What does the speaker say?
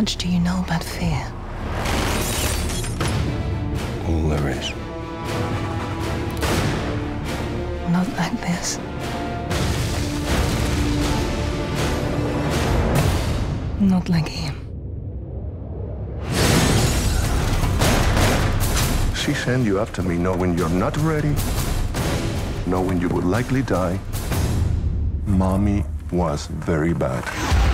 much do you know about fear? All there is. Not like this. Not like him. She sent you after me knowing you're not ready, knowing you would likely die. Mommy was very bad.